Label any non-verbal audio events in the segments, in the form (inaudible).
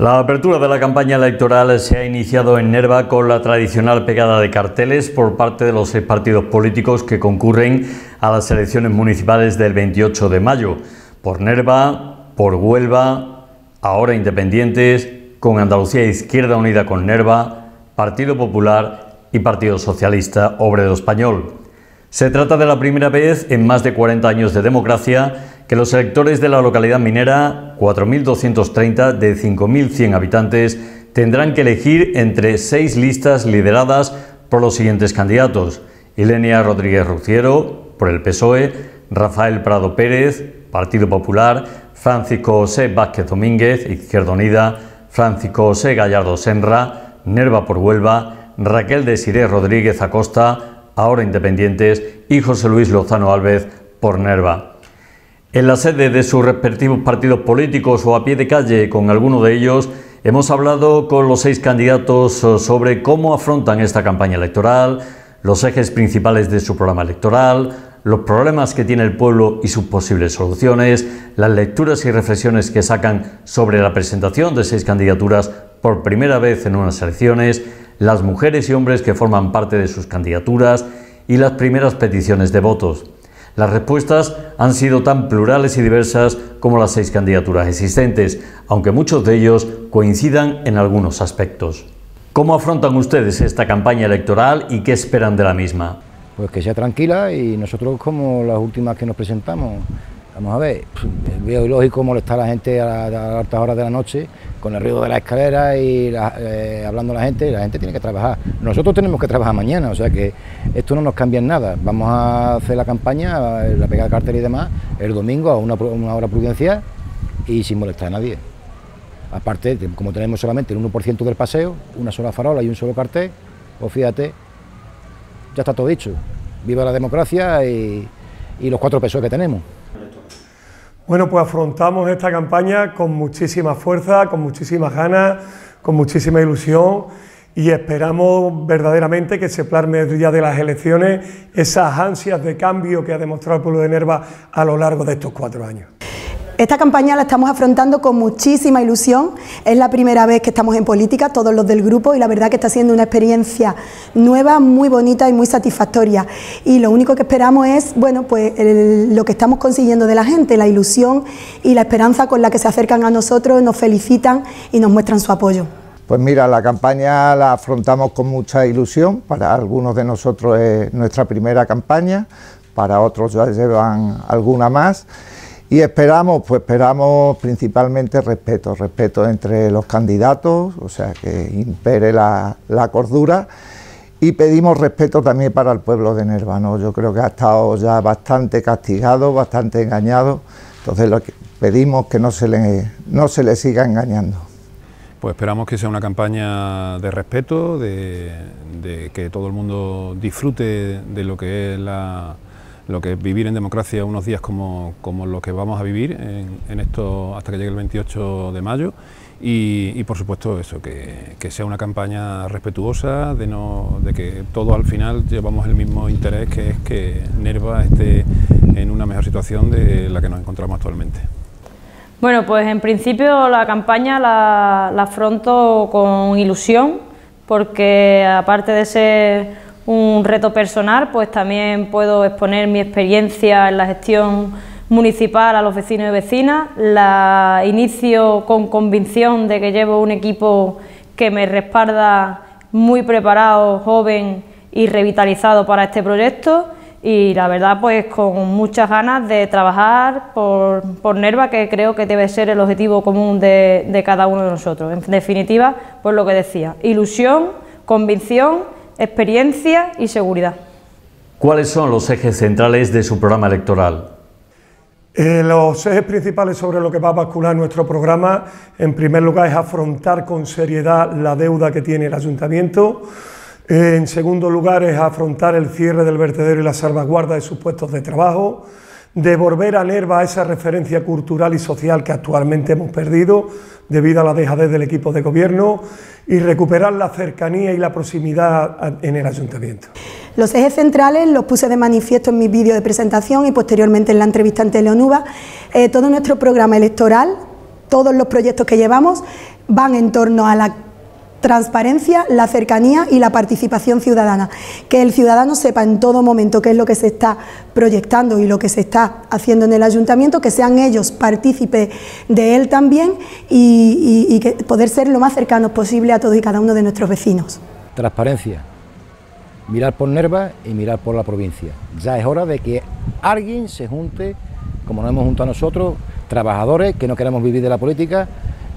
La apertura de la campaña electoral se ha iniciado en Nerva con la tradicional pegada de carteles por parte de los seis partidos políticos que concurren a las elecciones municipales del 28 de mayo. Por Nerva, por Huelva, ahora independientes, con Andalucía Izquierda Unida con Nerva, Partido Popular y Partido Socialista Obrero Español. Se trata de la primera vez en más de 40 años de democracia que los electores de la localidad minera, 4.230 de 5.100 habitantes, tendrán que elegir entre seis listas lideradas por los siguientes candidatos. Ilenia Rodríguez Ruciero, por el PSOE, Rafael Prado Pérez, Partido Popular, Francisco José Vázquez Domínguez, Izquierda Unida, Francisco José Gallardo Senra, Nerva por Huelva, Raquel Desiré Rodríguez Acosta, ahora Independientes, y José Luis Lozano Álvarez por Nerva. En la sede de sus respectivos partidos políticos o a pie de calle con alguno de ellos, hemos hablado con los seis candidatos sobre cómo afrontan esta campaña electoral, los ejes principales de su programa electoral, los problemas que tiene el pueblo y sus posibles soluciones, las lecturas y reflexiones que sacan sobre la presentación de seis candidaturas por primera vez en unas elecciones, las mujeres y hombres que forman parte de sus candidaturas y las primeras peticiones de votos. Las respuestas han sido tan plurales y diversas como las seis candidaturas existentes, aunque muchos de ellos coincidan en algunos aspectos. ¿Cómo afrontan ustedes esta campaña electoral y qué esperan de la misma? Pues que sea tranquila y nosotros como las últimas que nos presentamos, vamos a ver, veo lógico molestar a la gente a, las altas horas de la noche con el ruido de la escalera y eh, hablando a la gente, la gente tiene que trabajar. Nosotros tenemos que trabajar mañana, o sea que esto no nos cambia en nada. Vamos a hacer la campaña, la pegada de cartel y demás, el domingo a una, hora prudencial y sin molestar a nadie. Aparte, como tenemos solamente el 1% del paseo, una sola farola y un solo cartel, pues fíjate, ya está todo dicho. Viva la democracia y, y los cuatro pesos que tenemos. Bueno, pues afrontamos esta campaña con muchísima fuerza, con muchísimas ganas, con muchísima ilusión y esperamos verdaderamente que se plasme el día de las elecciones esas ansias de cambio que ha demostrado el pueblo de Nerva a lo largo de estos cuatro años. Esta campaña la estamos afrontando con muchísima ilusión. Es la primera vez que estamos en política, todos los del grupo, y la verdad que está siendo una experiencia nueva, muy bonita y muy satisfactoria. Y lo único que esperamos es, bueno, pues lo que estamos consiguiendo de la gente, la ilusión y la esperanza con la que se acercan a nosotros, nos felicitan y nos muestran su apoyo. Pues mira, la campaña la afrontamos con mucha ilusión. Para algunos de nosotros es nuestra primera campaña, para otros ya llevan alguna más. Y esperamos, pues esperamos principalmente respeto, respeto entre los candidatos, o sea, que impere la, cordura. Y pedimos respeto también para el pueblo de Nerva, Yo creo que ha estado ya bastante castigado, bastante engañado, entonces pedimos que no se le, no se le siga engañando. Pues esperamos que sea una campaña de respeto, de, de que todo el mundo disfrute de lo que es la lo que es vivir en democracia unos días como, como los que vamos a vivir en, esto hasta que llegue el 28 de mayo y, por supuesto eso, que, sea una campaña respetuosa, de, no, de que todos al final llevamos el mismo interés que es que Nerva esté en una mejor situación de la que nos encontramos actualmente. Bueno, pues en principio la campaña la, la afronto con ilusión porque aparte de ser un reto personal, pues también puedo exponer mi experiencia en la gestión municipal a los vecinos y vecinas, la inicio con convicción de que llevo un equipo que me respalda muy preparado, joven y revitalizado para este proyecto y la verdad pues con muchas ganas de trabajar por, por Nerva que creo que debe ser el objetivo común de, de cada uno de nosotros. En definitiva, pues lo que decía, ilusión, convicción experiencia y seguridad. ¿Cuáles son los ejes centrales de su programa electoral? Eh, los ejes principales sobre lo que va a bascular nuestro programa, en primer lugar, es afrontar con seriedad la deuda que tiene el ayuntamiento. Eh, en segundo lugar, es afrontar el cierre del vertedero y la salvaguarda de sus puestos de trabajo devolver a Nerva esa referencia cultural y social que actualmente hemos perdido debido a la dejadez del equipo de gobierno y recuperar la cercanía y la proximidad en el ayuntamiento. Los ejes centrales los puse de manifiesto en mi vídeo de presentación y posteriormente en la entrevista en Teleonuba. Eh, todo nuestro programa electoral, todos los proyectos que llevamos, van en torno a la transparencia, la cercanía y la participación ciudadana. Que el ciudadano sepa en todo momento qué es lo que se está proyectando y lo que se está haciendo en el ayuntamiento, que sean ellos partícipes de él también y, que poder ser lo más cercanos posible a todos y cada uno de nuestros vecinos. Transparencia, mirar por Nerva y mirar por la provincia. Ya es hora de que alguien se junte, como nos hemos juntado nosotros, trabajadores que no queremos vivir de la política,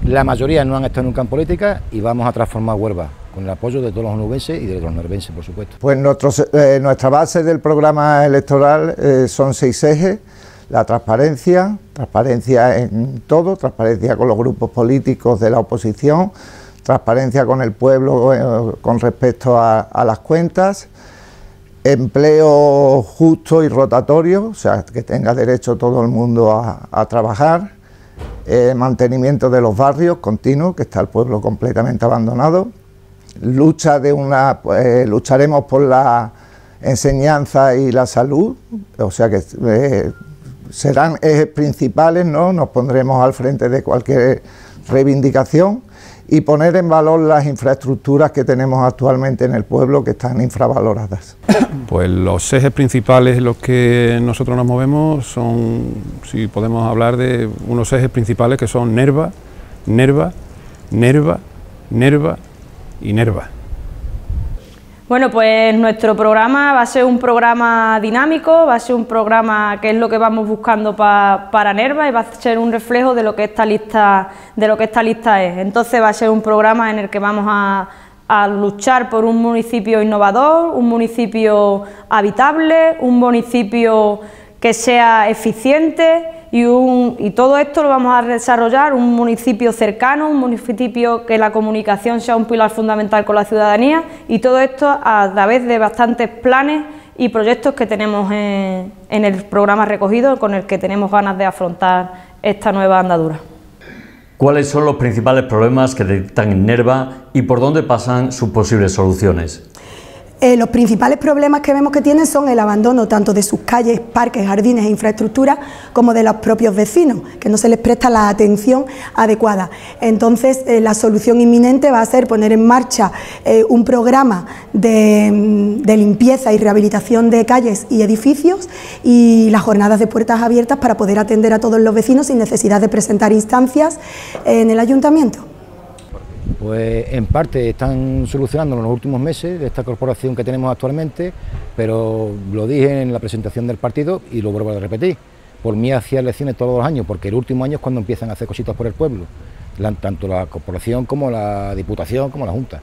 la mayoría no han estado nunca en política y vamos a transformar Huelva con el apoyo de todos los nubenses y de los nervenses, por supuesto. Pues eh, nuestra base del programa electoral eh, son seis ejes. La transparencia, transparencia en todo, transparencia con los grupos políticos de la oposición, transparencia con el pueblo eh, con respecto a, las cuentas, empleo justo y rotatorio, o sea, que tenga derecho todo el mundo a trabajar, mantenimiento de los barrios continuo, que está el pueblo completamente abandonado, lucha de una, eh, lucharemos por la enseñanza y la salud, o sea que eh, serán ejes principales, ¿no? nos pondremos al frente de cualquier reivindicación y poner en valor las infraestructuras que tenemos actualmente en el pueblo que están infravaloradas. (coughs) Pues los ejes principales en los que nosotros nos movemos son, si podemos hablar de unos ejes principales que son Nerva, Nerva, Nerva, Nerva y Nerva. Bueno, pues nuestro programa va a ser un programa dinámico, va a ser un programa que es lo que vamos buscando para Nerva y va a ser un reflejo de lo que esta lista, de lo que esta lista es. Entonces va a ser un programa en el que vamos a, a luchar por un municipio innovador, un municipio habitable, un municipio que sea eficiente y, todo esto lo vamos a desarrollar un municipio cercano, un municipio que la comunicación sea un pilar fundamental con la ciudadanía y todo esto a través de bastantes planes y proyectos que tenemos en, en el programa recogido con el que tenemos ganas de afrontar esta nueva andadura. ¿Cuáles son los principales problemas que detectan en NERVA y por dónde pasan sus posibles soluciones? Eh, los principales problemas que vemos que tienen son el abandono tanto de sus calles, parques, jardines e infraestructuras como de los propios vecinos, que no se les presta la atención adecuada. Entonces, eh, la solución inminente va a ser poner en marcha eh, un programa de, de, limpieza y rehabilitación de calles y edificios y las jornadas de puertas abiertas para poder atender a todos los vecinos sin necesidad de presentar instancias en el ayuntamiento. Pues en parte están solucionando en los últimos meses de esta corporación que tenemos actualmente, pero lo dije en la presentación del partido y lo vuelvo a repetir. Por mí hacía elecciones todos los años, porque el último año es cuando empiezan a hacer cositas por el pueblo, tanto la corporación como la diputación como la Junta.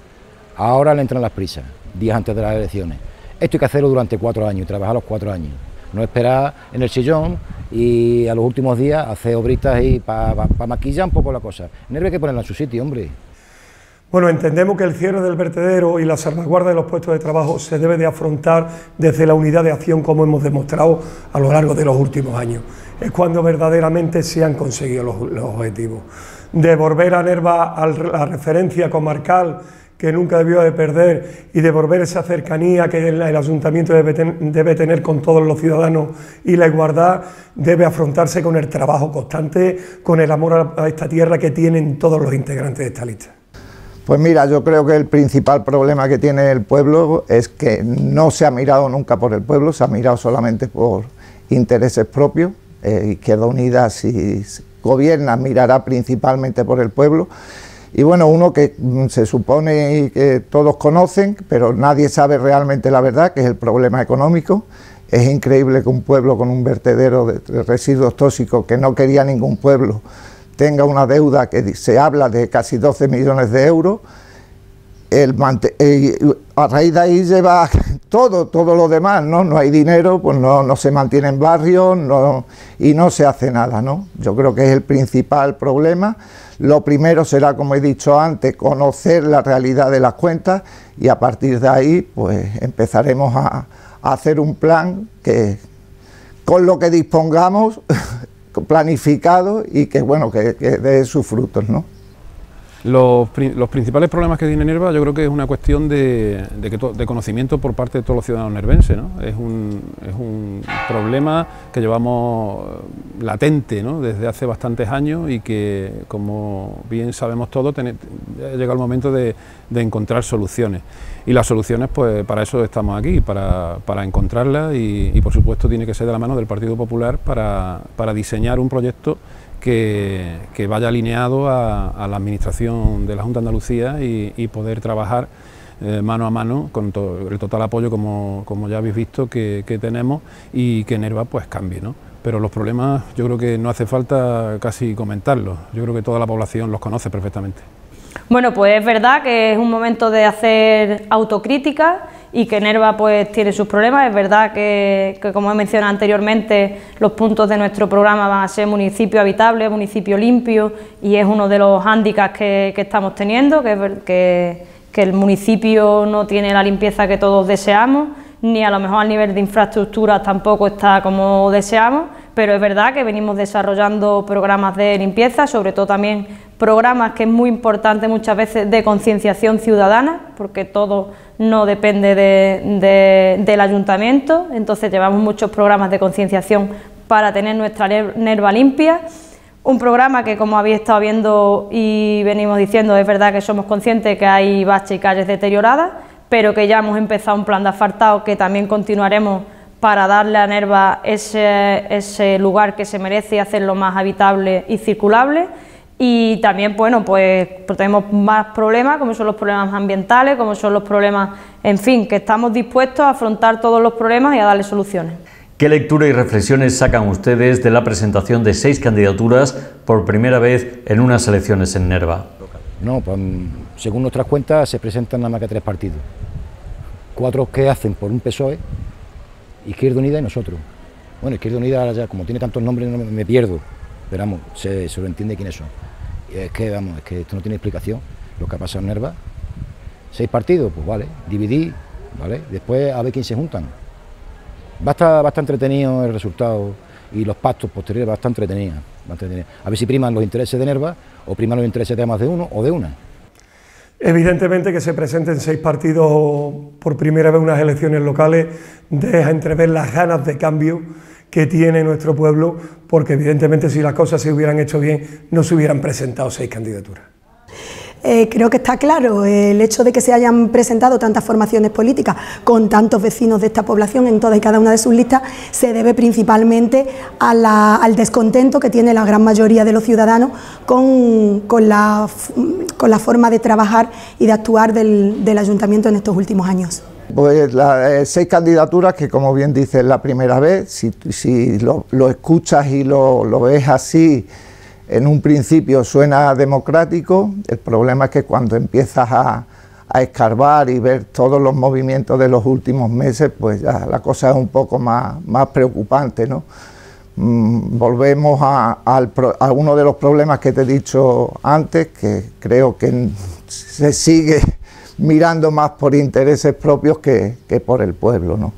Ahora le entran las prisas, días antes de las elecciones. Esto hay que hacerlo durante cuatro años, trabajar los cuatro años. No esperar en el sillón y a los últimos días hacer obritas y para maquillar un poco la cosa. Hay que ponerla en su sitio, hombre. Bueno, entendemos que el cierre del vertedero y la salvaguarda de los puestos de trabajo se debe de afrontar desde la unidad de acción como hemos demostrado a lo largo de los últimos años. Es cuando verdaderamente se han conseguido los, objetivos. Devolver a Nerva a la referencia comarcal que nunca debió de perder y devolver esa cercanía que el, ayuntamiento debe, debe, tener con todos los ciudadanos y la igualdad debe afrontarse con el trabajo constante, con el amor a esta tierra que tienen todos los integrantes de esta lista. Pues mira, yo creo que el principal problema que tiene el pueblo es que no se ha mirado nunca por el pueblo, se ha mirado solamente por intereses propios. Eh, Izquierda Unida, si gobierna, mirará principalmente por el pueblo. Y bueno, uno que mm, se supone que todos conocen, pero nadie sabe realmente la verdad, que es el problema económico. Es increíble que un pueblo con un vertedero de residuos tóxicos que no quería ningún pueblo tenga una deuda que se habla de casi 12 millones de euros, el eh, a raíz de ahí lleva (laughs) todo, todo lo demás, ¿no? No hay dinero, pues no, no se mantiene en barrios no, y no se hace nada, ¿no? Yo creo que es el principal problema. Lo primero será, como he dicho antes, conocer la realidad de las cuentas y a partir de ahí, pues empezaremos a, a hacer un plan que con lo que dispongamos (laughs) planificado y que bueno que, dé sus frutos, ¿no? Los, principales problemas que tiene Nerva yo creo que es una cuestión de, conocimiento por parte de todos los ciudadanos nervenses. Es, un, problema que llevamos latente desde hace bastantes años y que, como bien sabemos todos, llega el momento de, encontrar soluciones. Y las soluciones, pues para eso estamos aquí, para, encontrarlas y, por supuesto tiene que ser de la mano del Partido Popular para diseñar un proyecto que, vaya alineado a, la administración de la Junta de Andalucía y, poder trabajar eh, mano a mano con el total apoyo, como, ya habéis visto, que, tenemos y que Nerva pues cambie. ¿no? Pero los problemas yo creo que no hace falta casi comentarlos, yo creo que toda la población los conoce perfectamente. Bueno, pues es verdad que es un momento de hacer autocrítica y que Nerva pues tiene sus problemas. Es verdad que, como he mencionado anteriormente, los puntos de nuestro programa van a ser municipio habitable, municipio limpio y es uno de los hándicaps que, estamos teniendo, que, que el municipio no tiene la limpieza que todos deseamos, ni a lo mejor al nivel de infraestructura tampoco está como deseamos, pero es verdad que venimos desarrollando programas de limpieza, sobre todo también programas que es muy importante muchas veces de concienciación ciudadana, porque todo no depende del ayuntamiento, entonces llevamos muchos programas de concienciación para tener nuestra nerva limpia. Un programa que, como habéis estado viendo y venimos diciendo, es verdad que somos conscientes que hay baches y calles deterioradas, pero que ya hemos empezado un plan de asfaltado que también continuaremos para darle a Nerva ese, ese lugar que se merece y hacerlo más habitable y circulable y también, bueno, pues, tenemos más problemas, como son los problemas ambientales, como son los problemas, en fin, que estamos dispuestos a afrontar todos los problemas y a darle soluciones. ¿Qué lectura y reflexiones sacan ustedes de la presentación de seis candidaturas por primera vez en unas elecciones en Nerva? No, pues según nuestras cuentas se presentan nada más que tres partidos. Cuatro que hacen por un PSOE, Izquierda Unida y nosotros. Bueno, Izquierda Unida ya como tiene tantos nombres me pierdo, pero vamos, se, se lo entiende quiénes son es que, vamos, es que esto no tiene explicación. Lo que ha pasado en Nerva, seis partidos, pues vale, dividí, ¿vale? Después a ver quién se juntan. Va a estar, entretenido el resultado y los pactos posteriores va a estar entretenido, A ver si priman los intereses de Nerva o priman los intereses de más de uno o de una. Evidentemente que se presenten seis partidos por primera vez unas elecciones locales deja entrever las ganas de cambio que tiene nuestro pueblo, porque evidentemente si las cosas se hubieran hecho bien no se hubieran presentado seis candidaturas. Eh, creo que está claro el hecho de que se hayan presentado tantas formaciones políticas con tantos vecinos de esta población en todas y cada una de sus listas se debe principalmente al descontento que tiene la gran mayoría de los ciudadanos con, la, forma de trabajar y de actuar del ayuntamiento en estos últimos años. Pues las eh, seis candidaturas que como bien dice es la primera vez, si, lo, escuchas y lo, ves así, en un principio suena democrático, el problema es que cuando empiezas a, escarbar y ver todos los movimientos de los últimos meses, pues ya la cosa es un poco más, más preocupante, ¿no? Mm, volvemos a, a, uno de los problemas que te he dicho antes, que creo que se sigue mirando más por intereses propios que, por el pueblo. ¿no?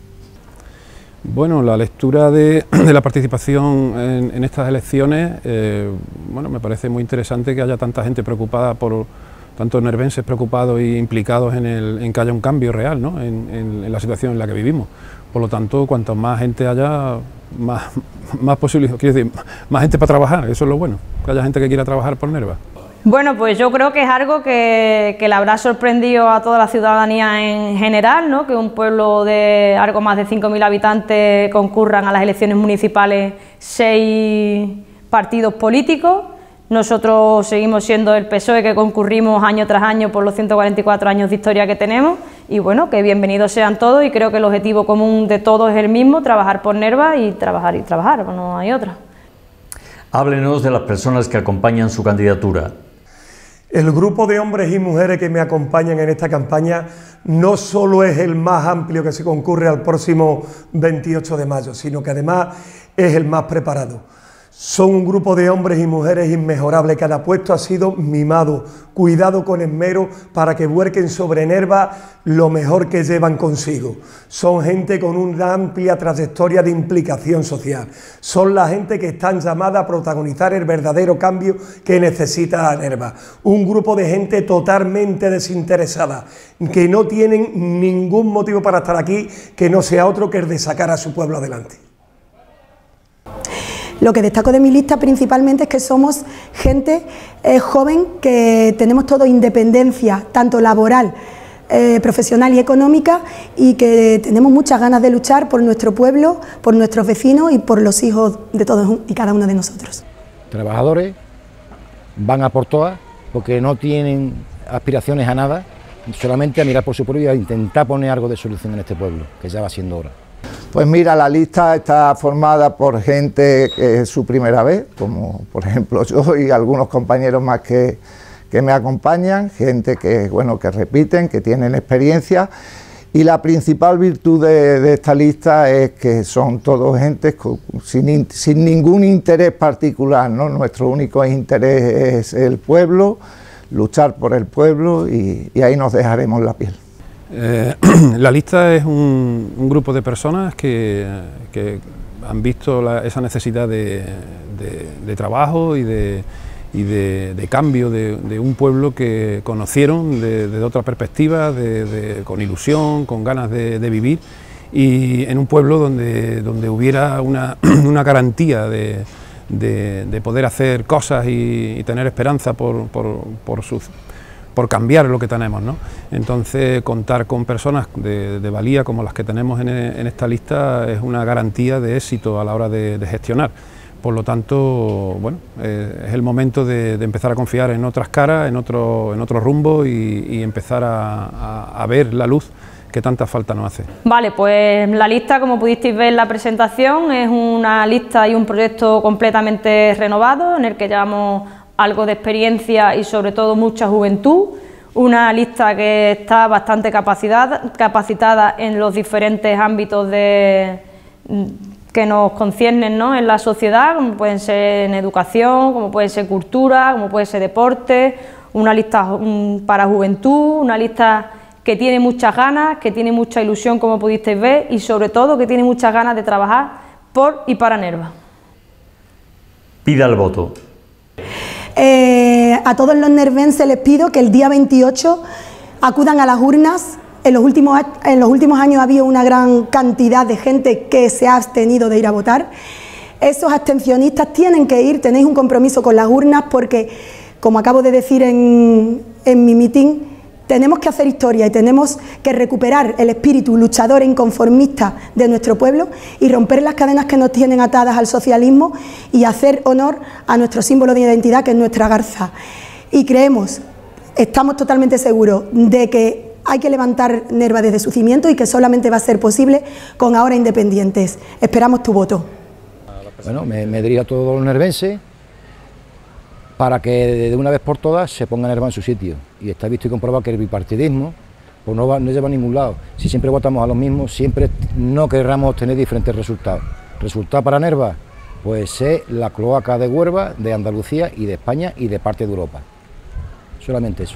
Bueno, la lectura de, (clears throat) la participación en, estas elecciones, eh, bueno, me parece muy interesante que haya tanta gente preocupada por, tantos nervenses preocupados e implicados en, el, en que haya un cambio real ¿no? en, la situación en la que vivimos. Por lo tanto, cuanto más gente haya, más, (laughs) más posibilidades, quiero decir, más gente para trabajar, eso es lo bueno, que haya gente que quiera trabajar por Nerva. Bueno, pues yo creo que es algo que, le habrá sorprendido a toda la ciudadanía en general, ¿no? que un pueblo de algo más de 5.000 habitantes concurran a las elecciones municipales seis partidos políticos. Nosotros seguimos siendo el PSOE que concurrimos año tras año por los 144 años de historia que tenemos y bueno, que bienvenidos sean todos y creo que el objetivo común de todos es el mismo, trabajar por Nerva y trabajar y trabajar, no hay otra. Háblenos de las personas que acompañan su candidatura. El grupo de hombres y mujeres que me acompañan en esta campaña no solo es el más amplio que se concurre al próximo 28 de mayo, sino que además es el más preparado. Son un grupo de hombres y mujeres inmejorables. Cada puesto ha sido mimado, cuidado con esmero para que vuelquen sobre Nerva lo mejor que llevan consigo. Son gente con una amplia trayectoria de implicación social. Son la gente que están llamada a protagonizar el verdadero cambio que necesita Nerva. Un grupo de gente totalmente desinteresada, que no tienen ningún motivo para estar aquí que no sea otro que el de sacar a su pueblo adelante. Lo que destaco de mi lista principalmente es que somos gente eh, joven que tenemos todo independencia, tanto laboral, eh, profesional y económica, y que tenemos muchas ganas de luchar por nuestro pueblo, por nuestros vecinos y por los hijos de todos y cada uno de nosotros. Trabajadores van a por todas porque no tienen aspiraciones a nada, solamente a mirar por su pueblo y a intentar poner algo de solución en este pueblo, que ya va siendo hora. Pues mira, la lista está formada por gente que es su primera vez, como por ejemplo (laughs) yo y algunos compañeros más que, me acompañan, gente que, bueno, que repiten, que tienen experiencia. Y la principal virtud de, esta lista es que son todos gentes sin, ningún interés particular, ¿no? Nuestro único interés es el pueblo, luchar por el pueblo y ahí nos dejaremos la piel. Eh, (clears throat) la lista es un, grupo de personas que, han visto esa necesidad de, trabajo y de, cambio de, un pueblo que conocieron desde otra perspectiva, con ilusión, con ganas de, vivir. Y en un pueblo donde, hubiera una, (clears throat) garantía de, poder hacer cosas y, tener esperanza por, por, por sus por cambiar lo que tenemos. ¿no? Entonces, contar con personas de, valía como las que tenemos en, esta lista es una garantía de éxito a la hora de, gestionar. Por lo tanto, bueno, eh, es el momento de, empezar a confiar en otras caras, en otro, en otro rumbo y, empezar a, ver la luz que tanta falta nos hace. Vale, pues la lista, como pudisteis ver en la presentación, es una lista y un proyecto completamente renovado en el que llevamos algo de experiencia y sobre todo mucha juventud, una lista que está bastante capacitada en los diferentes ámbitos de, que nos conciernen en la sociedad, como pueden ser en educación, como puede ser cultura, como puede ser deporte, una lista para juventud, una lista que tiene muchas ganas, que tiene mucha ilusión, como pudisteis ver, y sobre todo que tiene muchas ganas de trabajar por y para Nerva. Pida el voto. Eh, a todos los nervenses les pido que el día 28 acudan a las urnas. En los, últimos, en los últimos años ha habido una gran cantidad de gente que se ha abstenido de ir a votar. Esos abstencionistas tienen que ir, tenéis un compromiso con las urnas porque, como acabo de decir en, en mi mitin, tenemos que hacer historia y tenemos que recuperar el espíritu luchador e inconformista de nuestro pueblo y romper las cadenas que nos tienen atadas al socialismo y hacer honor a nuestro símbolo de identidad que es nuestra garza. Y creemos, estamos totalmente seguros de que hay que levantar Nerva desde su cimiento y que solamente va a ser posible con ahora independientes. Esperamos tu voto. Bueno, me, dirijo a todos los nervenses para que de una vez por todas se ponga Nerva en su sitio. Y está visto y comprobado que el bipartidismo pues no, lleva a ningún lado. Si siempre votamos a los mismos, siempre no querramos obtener diferentes resultados. ¿Resultado para Nerva? Pues es la cloaca de Huerva, de Andalucía y de España y de parte de Europa. Solamente eso.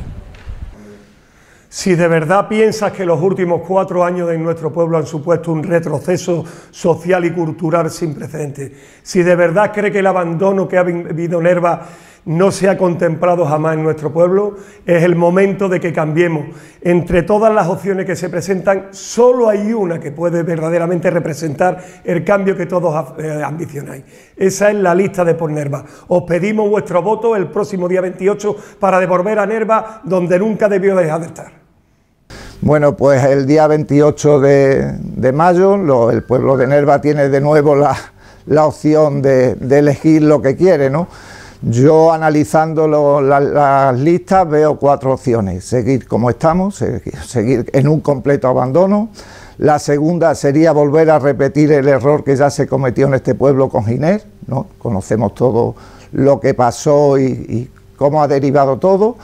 Si de verdad piensas que los últimos cuatro años de nuestro pueblo han supuesto un retroceso social y cultural sin precedentes, si de verdad cree que el abandono que ha vivido Nerva no se ha contemplado jamás en nuestro pueblo, es el momento de que cambiemos. Entre todas las opciones que se presentan, solo hay una que puede verdaderamente representar el cambio que todos eh, ambicionáis. Esa es la lista de por Nerva. Os pedimos vuestro voto el próximo día 28 para devolver a Nerva donde nunca debió dejar de estar. Bueno, pues el día 28 de, mayo el pueblo de Nerva tiene de nuevo la, opción de, de elegir lo que quiere, ¿no? Yo analizando las listas veo cuatro opciones. Seguir como estamos, seguir, en un completo abandono. La segunda sería volver a repetir el error que ya se cometió en este pueblo con Giner. ¿no? Conocemos todo lo que pasó y, cómo ha derivado todo.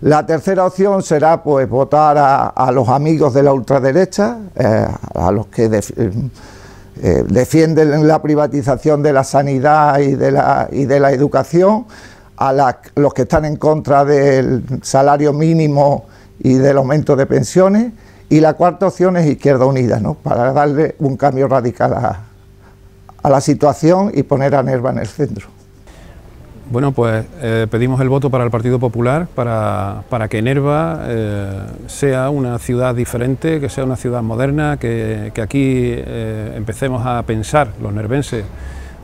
La tercera opción será pues votar a, los amigos de la ultraderecha, eh, a los que eh, defienden la privatización de la sanidad y de la, y de la educación, a los que están en contra del salario mínimo y del aumento de pensiones, y la cuarta opción es Izquierda Unida, ¿no? para darle un cambio radical a, a la situación y poner a Nerva en el centro. Bueno, pues eh, pedimos el voto para el Partido Popular, para, que Nerva eh, sea una ciudad diferente, que sea una ciudad moderna, que, aquí eh, empecemos a pensar, los nervenses,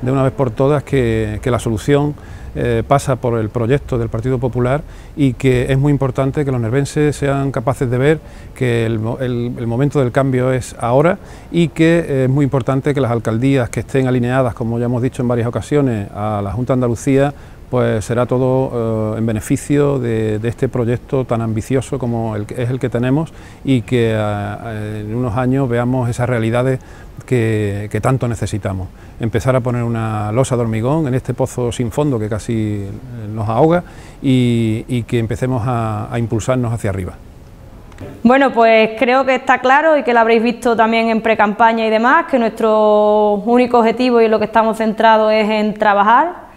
de una vez por todas, que, que la solución eh, pasa por el proyecto del Partido Popular y que es muy importante que los nervenses sean capaces de ver que el, momento del cambio es ahora y que es muy importante que las alcaldías que estén alineadas, como ya hemos dicho en varias ocasiones, a la Junta de Andalucía, pues será todo eh, en beneficio de, este proyecto tan ambicioso como el, es el que tenemos y que eh, en unos años veamos esas realidades que, tanto necesitamos. Empezar a poner una losa de hormigón en este pozo sin fondo que casi eh, nos ahoga y, que empecemos a, impulsarnos hacia arriba. Bueno, pues creo que está claro y que lo habréis visto también en pre-campaña y demás, que nuestro único objetivo y lo que estamos centrados es en trabajar,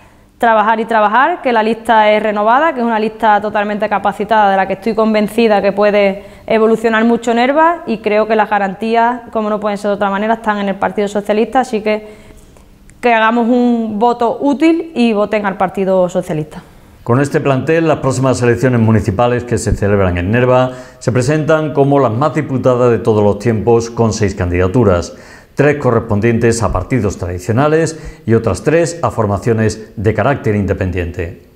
trabajar y trabajar, que la lista es renovada, que es una lista totalmente capacitada, de la que estoy convencida que puede evolucionar mucho en y creo que las garantías, como no pueden ser de otra manera, están en el Partido Socialista, así que que hagamos un voto útil y voten al Partido Socialista. Con este plantel, las próximas elecciones municipales que se celebran en Nerva se presentan como las más diputadas de todos los tiempos, con seis candidaturas tres correspondientes a partidos tradicionales y otras tres a formaciones de carácter independiente.